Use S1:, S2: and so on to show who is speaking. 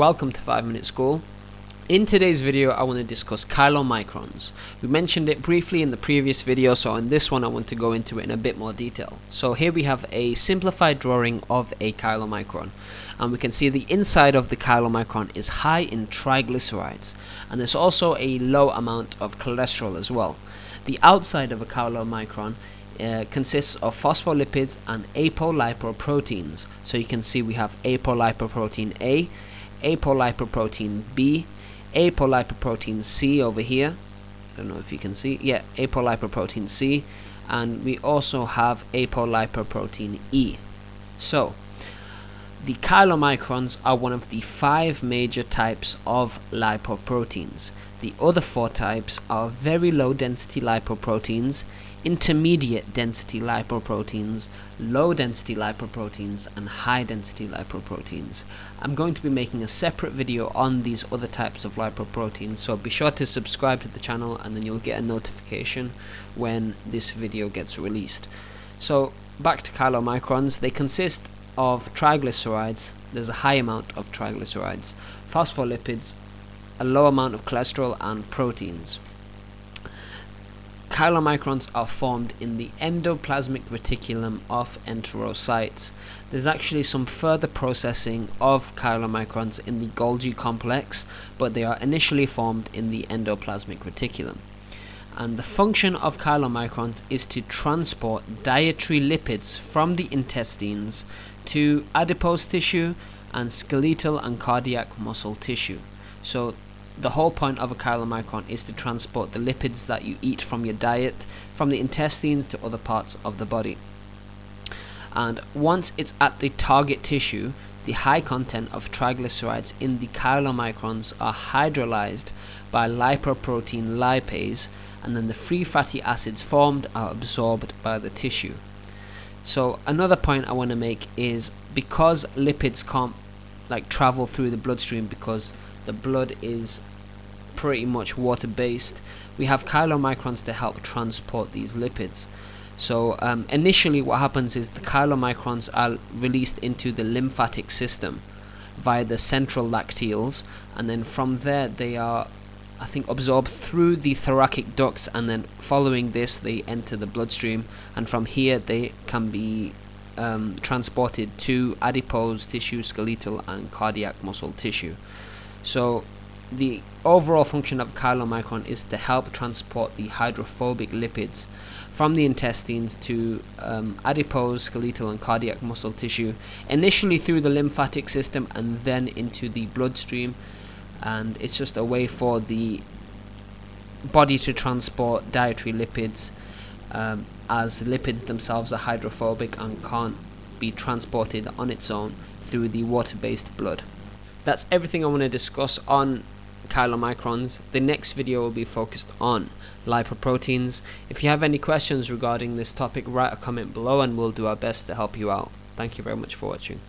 S1: Welcome to 5 Minute School. In today's video I want to discuss chylomicrons. We mentioned it briefly in the previous video so in this one I want to go into it in a bit more detail. So here we have a simplified drawing of a chylomicron and we can see the inside of the chylomicron is high in triglycerides and there's also a low amount of cholesterol as well. The outside of a chylomicron uh, consists of phospholipids and apolipoproteins. So you can see we have apolipoprotein A, apolipoprotein B, apolipoprotein C over here. I don't know if you can see. Yeah, apolipoprotein C, and we also have apolipoprotein E. So the chylomicrons are one of the five major types of lipoproteins. The other four types are very low density lipoproteins, intermediate density lipoproteins, low density lipoproteins, and high density lipoproteins. I'm going to be making a separate video on these other types of lipoproteins, so be sure to subscribe to the channel and then you'll get a notification when this video gets released. So, back to chylomicrons, they consist of triglycerides, there's a high amount of triglycerides, phospholipids, a low amount of cholesterol, and proteins. Chylomicrons are formed in the endoplasmic reticulum of enterocytes. There's actually some further processing of chylomicrons in the Golgi complex, but they are initially formed in the endoplasmic reticulum and the function of chylomicrons is to transport dietary lipids from the intestines to adipose tissue and skeletal and cardiac muscle tissue. So the whole point of a chylomicron is to transport the lipids that you eat from your diet from the intestines to other parts of the body. And once it's at the target tissue, the high content of triglycerides in the chylomicrons are hydrolyzed by lipoprotein lipase and then the free fatty acids formed are absorbed by the tissue. So another point I want to make is because lipids can't like travel through the bloodstream because the blood is pretty much water based, we have chylomicrons to help transport these lipids. So um, initially what happens is the chylomicrons are released into the lymphatic system via the central lacteals and then from there they are I think absorbed through the thoracic ducts and then following this they enter the bloodstream and from here they can be um, transported to adipose tissue, skeletal and cardiac muscle tissue. So the overall function of chylomicron is to help transport the hydrophobic lipids from the intestines to um, adipose, skeletal, and cardiac muscle tissue, initially through the lymphatic system and then into the bloodstream. And it's just a way for the body to transport dietary lipids, um, as lipids themselves are hydrophobic and can't be transported on its own through the water based blood. That's everything I want to discuss on chylomicrons. The next video will be focused on lipoproteins. If you have any questions regarding this topic, write a comment below and we'll do our best to help you out. Thank you very much for watching.